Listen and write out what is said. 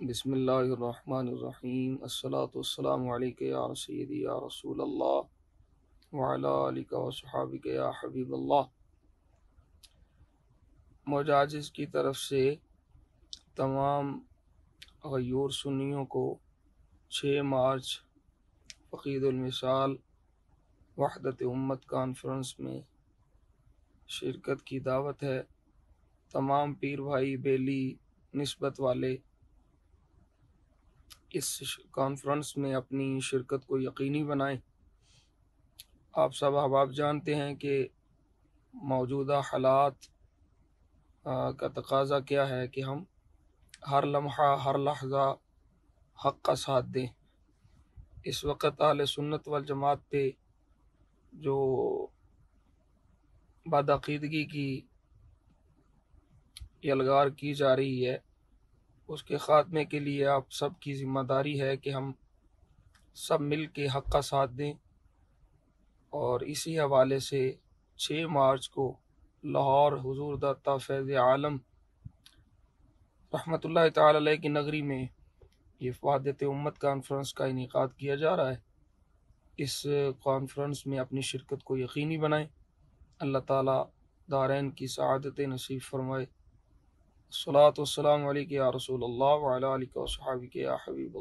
बिस्मिल्लाहिर्रहमानिर्रहीम। अस्सलातु वस्सलामु अलैका या सय्यदी या रसूल अल्लाह व अला आलिका व सहाबिका या हबीब की तरफ़ से तमाम गयूर सुन्नियों को 6 मार्च फ़कीदुलमिसाल वहदत उम्मत कॉन्फ्रेंस में शिरकत की दावत है। तमाम पीर भाई, बेली, नस्बत वाले इस कॉन्फ्रेंस में अपनी शिरकत को यकीनी बनाएँ। आप सब अहबाब जानते हैं कि मौजूदा हालात का तकाजा क्या है कि हम हर लम्हा, हर लहजा हक का साथ दें। इस वक्त आल सुन्नत वल जमात पे जो बदअकीदगी की यलगार की जा रही है उसके ख़ात्मे के लिए आप सब की ज़िम्मेदारी है कि हम सब मिल के हक़ का साथ दें। और इसी हवाले से छः मार्च को लाहौर हजूर दत्ता फैज़ आलम रहमतुल्लाह ताला की नगरी में ये फ़ादत उम्मत कॉन्फ्रेंस का इनका किया जा रहा है। इस कॉन्फ्रेंस में अपनी शिरकत को यकीनी बनाएँ। अल्लाह ताला दारैन की सआदत नसीब फरमाए। सलात वसलाम या रसूल अल्लाह व या हबीब